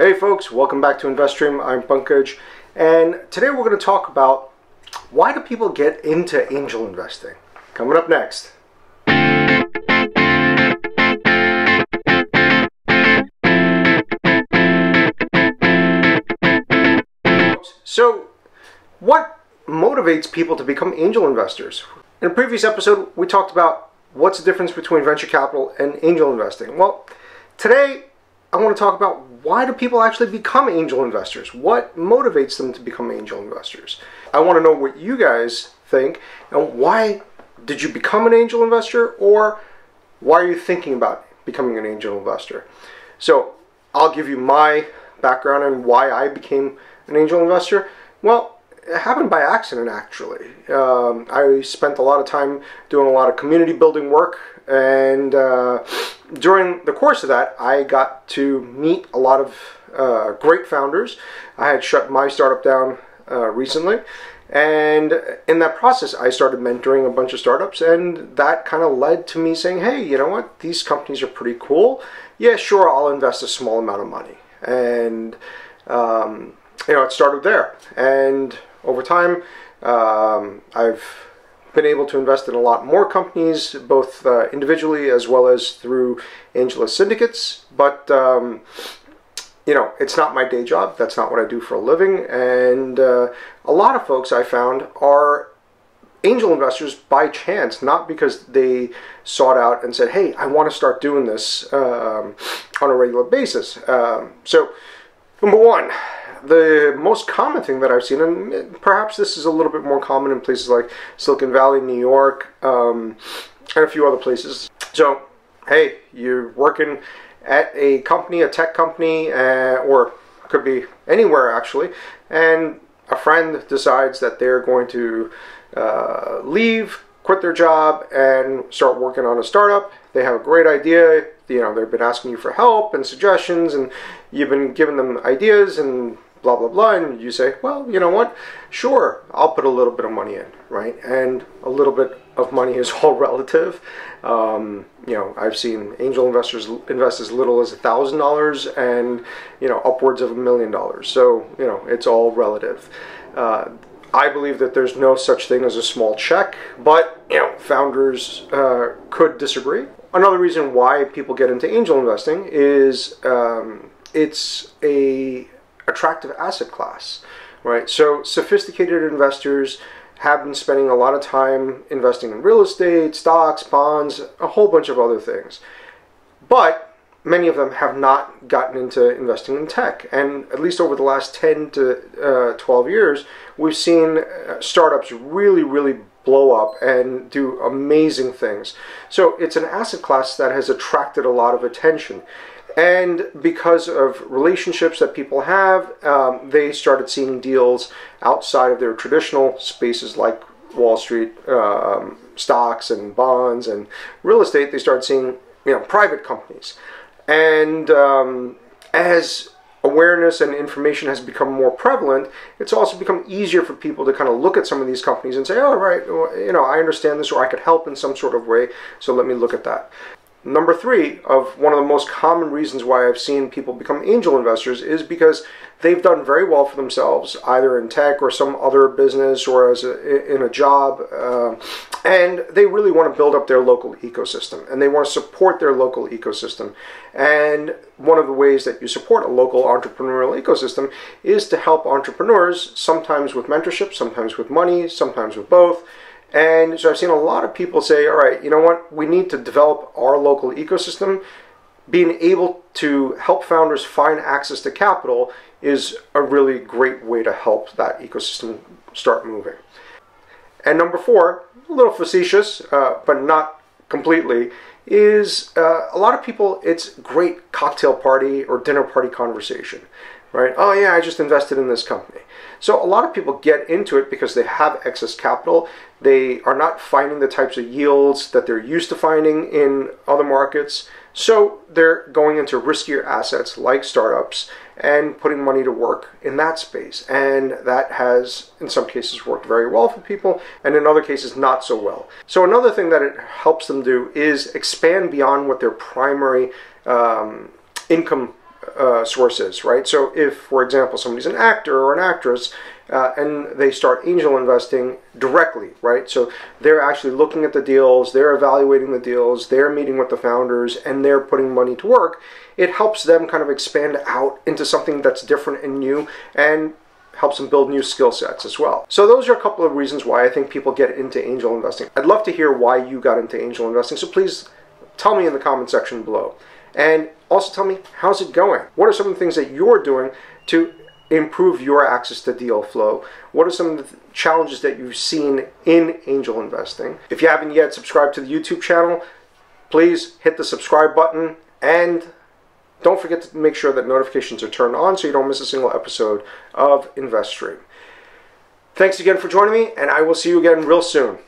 Hey folks, welcome back to InvestStream. I'm Pankaj, and today we're going to talk about why do people get into angel investing. Coming up next. So, what motivates people to become angel investors? In a previous episode, we talked about what's the difference between venture capital and angel investing. Well, today I want to talk about why do people actually become angel investors? What motivates them to become angel investors? I want to know what you guys think and why did you become an angel investor or why are you thinking about becoming an angel investor? So, I'll give you my background and why I became an angel investor. Well, it happened by accident actually. Um, I spent a lot of time doing a lot of community building work and uh, during the course of that, I got to meet a lot of uh, great founders. I had shut my startup down uh, recently, and in that process, I started mentoring a bunch of startups, and that kind of led to me saying, hey, you know what? These companies are pretty cool. Yeah, sure, I'll invest a small amount of money. And, um, you know, it started there. And over time, um, I've been able to invest in a lot more companies, both uh, individually as well as through AngelList syndicates. But um, you know, it's not my day job. That's not what I do for a living. And uh, a lot of folks I found are angel investors by chance, not because they sought out and said, "Hey, I want to start doing this um, on a regular basis." Um, so, number one, the most common thing that I've seen, and perhaps this is a little bit more common in places like Silicon Valley, New York, um, and a few other places. So, hey, you're working at a company, a tech company, uh, or could be anywhere actually, and a friend decides that they're going to uh, leave, quit their job, and start working on a startup. They have a great idea. You know, they've been asking you for help and suggestions, and you've been giving them ideas and blah blah blah and you say well you know what? Sure i'll put a little bit of money in right? And a little bit of money is all relative. Um, you know i've seen angel investors invest as little as a thousand dollars and you know upwards of a million dollars. So you know it's all relative. Uh, I believe that there's no such thing as a small check, but you know, founders uh, could disagree. Another reason why people get into angel investing is um, it's a attractive asset class, right? So sophisticated investors have been spending a lot of time investing in real estate, stocks, bonds, a whole bunch of other things. But many of them have not gotten into investing in tech. And at least over the last 10 to uh, 12 years, we've seen uh, startups really, really blow up and do amazing things. So it's an asset class that has attracted a lot of attention. And because of relationships that people have, um, they started seeing deals outside of their traditional spaces like Wall Street um, stocks and bonds and real estate. They started seeing you know private companies, and um, as awareness and information has become more prevalent, it's also become easier for people to kind of look at some of these companies and say, "Oh, right, you know, I understand this, or I could help in some sort of way, so let me look at that." Number three of one of the most common reasons why I've seen people become angel investors is because they've done very well for themselves, either in tech or some other business or as a, in a job, uh, and they really want to build up their local ecosystem and they want to support their local ecosystem. And one of the ways that you support a local entrepreneurial ecosystem is to help entrepreneurs, sometimes with mentorship, sometimes with money, sometimes with both and so I've seen a lot of people say, all right, you know what, we need to develop our local ecosystem. Being able to help founders find access to capital is a really great way to help that ecosystem start moving. And number four, a little facetious, uh, but not completely, is uh, a lot of people, it's great cocktail party or dinner party conversation right? Oh yeah, I just invested in this company. So a lot of people get into it because they have excess capital. They are not finding the types of yields that they're used to finding in other markets. So they're going into riskier assets like startups and putting money to work in that space. And that has, in some cases, worked very well for people, and in other cases, not so well. So another thing that it helps them do is expand beyond what their primary um, income uh, source right? So if, for example, somebody's an actor or an actress uh, and they start angel investing directly, right? So they're actually looking at the deals, they're evaluating the deals, they're meeting with the founders, and they're putting money to work. It helps them kind of expand out into something that's different and new and helps them build new skill sets as well. So those are a couple of reasons why I think people get into angel investing. I'd love to hear why you got into angel investing. So please tell me in the comment section below. And also tell me how's it going? What are some of the things that you're doing to improve your access to deal flow? What are some of the challenges that you've seen in angel investing? If you haven't yet subscribed to the YouTube channel, please hit the subscribe button and don't forget to make sure that notifications are turned on so you don't miss a single episode of InvestStream. Thanks again for joining me, and I will see you again real soon.